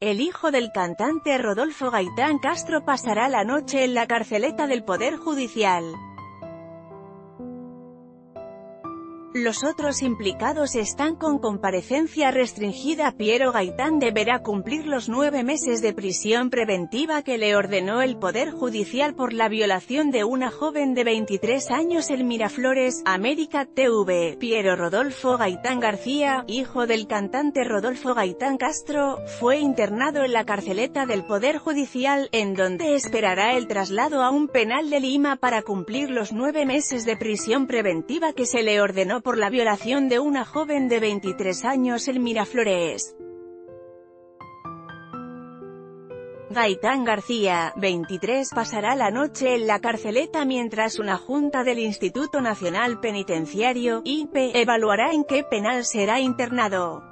El hijo del cantante Rodolfo Gaitán Castro pasará la noche en la carceleta del Poder Judicial. Los otros implicados están con comparecencia restringida. Piero Gaitán deberá cumplir los nueve meses de prisión preventiva que le ordenó el Poder Judicial por la violación de una joven de 23 años en Miraflores, América TV. Piero Rodolfo Gaitán García, hijo del cantante Rodolfo Gaitán Castro, fue internado en la carceleta del Poder Judicial, en donde esperará el traslado a un penal de Lima para cumplir los nueve meses de prisión preventiva que se le ordenó por la violación de una joven de 23 años en Miraflores. Gaitán García, 23, pasará la noche en la carceleta mientras una junta del Instituto Nacional Penitenciario, IP, evaluará en qué penal será internado.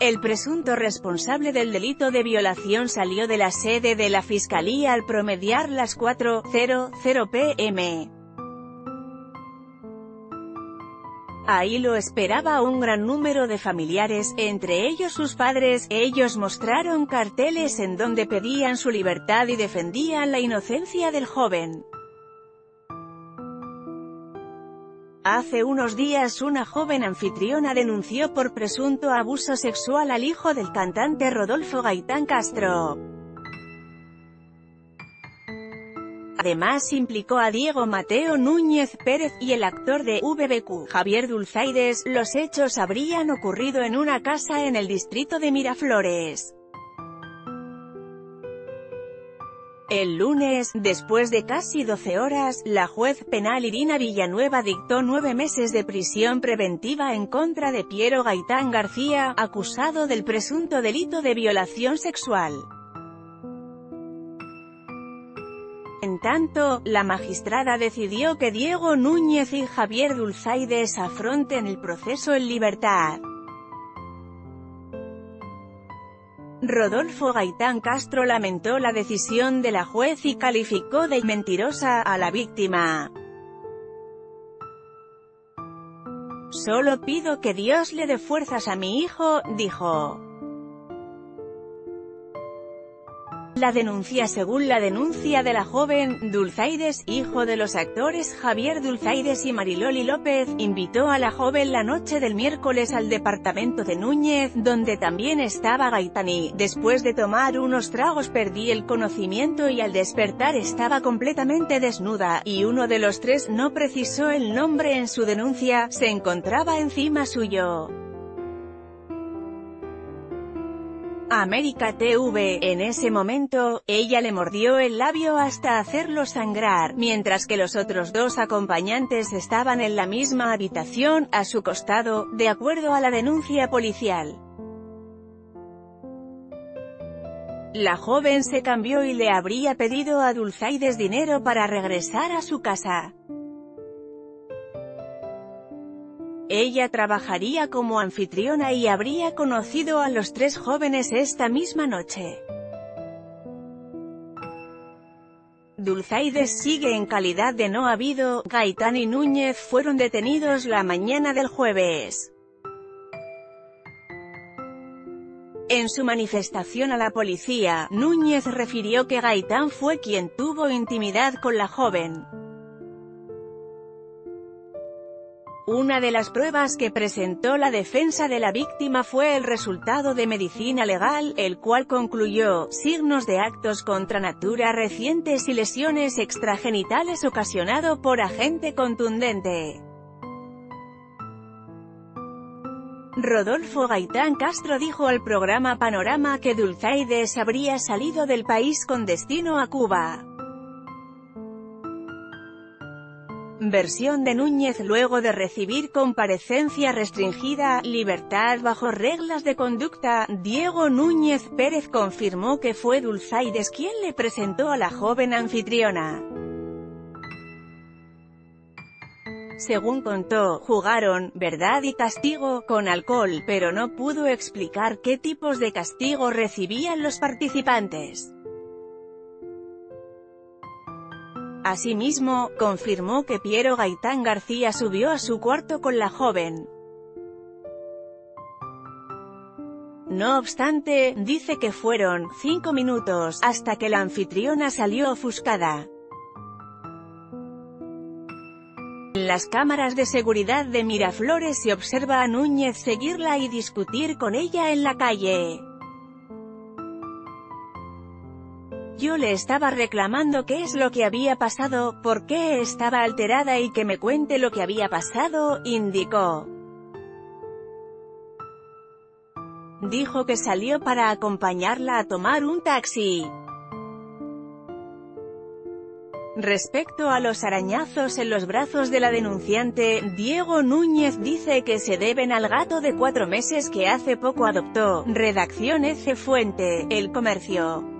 El presunto responsable del delito de violación salió de la sede de la Fiscalía al promediar las 4.00 pm. Ahí lo esperaba un gran número de familiares, entre ellos sus padres, ellos mostraron carteles en donde pedían su libertad y defendían la inocencia del joven. Hace unos días una joven anfitriona denunció por presunto abuso sexual al hijo del cantante Rodolfo Gaitán Castro. Además implicó a Diego Mateo Núñez Pérez, y el actor de VBQ, Javier Dulzaides, los hechos habrían ocurrido en una casa en el distrito de Miraflores. El lunes, después de casi 12 horas, la juez penal Irina Villanueva dictó nueve meses de prisión preventiva en contra de Piero Gaitán García, acusado del presunto delito de violación sexual. En tanto, la magistrada decidió que Diego Núñez y Javier Dulzaides afronten el proceso en libertad. Rodolfo Gaitán Castro lamentó la decisión de la juez y calificó de mentirosa a la víctima. Solo pido que Dios le dé fuerzas a mi hijo, dijo. La denuncia Según la denuncia de la joven, Dulzaides, hijo de los actores Javier Dulzaides y Mariloli López, invitó a la joven la noche del miércoles al departamento de Núñez, donde también estaba Gaitani. Después de tomar unos tragos perdí el conocimiento y al despertar estaba completamente desnuda, y uno de los tres no precisó el nombre en su denuncia, se encontraba encima suyo. América TV, en ese momento, ella le mordió el labio hasta hacerlo sangrar, mientras que los otros dos acompañantes estaban en la misma habitación, a su costado, de acuerdo a la denuncia policial. La joven se cambió y le habría pedido a Dulzaides dinero para regresar a su casa. Ella trabajaría como anfitriona y habría conocido a los tres jóvenes esta misma noche. Dulzaides sigue en calidad de no habido, Gaitán y Núñez fueron detenidos la mañana del jueves. En su manifestación a la policía, Núñez refirió que Gaitán fue quien tuvo intimidad con la joven. Una de las pruebas que presentó la defensa de la víctima fue el resultado de medicina legal, el cual concluyó, signos de actos contra natura recientes y lesiones extragenitales ocasionado por agente contundente. Rodolfo Gaitán Castro dijo al programa Panorama que Dulzaides habría salido del país con destino a Cuba. Versión de Núñez luego de recibir comparecencia restringida, libertad bajo reglas de conducta, Diego Núñez Pérez confirmó que fue Dulzaides quien le presentó a la joven anfitriona. Según contó, jugaron, verdad y castigo, con alcohol, pero no pudo explicar qué tipos de castigo recibían los participantes. Asimismo, confirmó que Piero Gaitán García subió a su cuarto con la joven. No obstante, dice que fueron cinco minutos, hasta que la anfitriona salió ofuscada. En las cámaras de seguridad de Miraflores se observa a Núñez seguirla y discutir con ella en la calle. Yo le estaba reclamando qué es lo que había pasado, por qué estaba alterada y que me cuente lo que había pasado, indicó. Dijo que salió para acompañarla a tomar un taxi. Respecto a los arañazos en los brazos de la denunciante, Diego Núñez dice que se deben al gato de cuatro meses que hace poco adoptó. Redacción F. Fuente, El Comercio.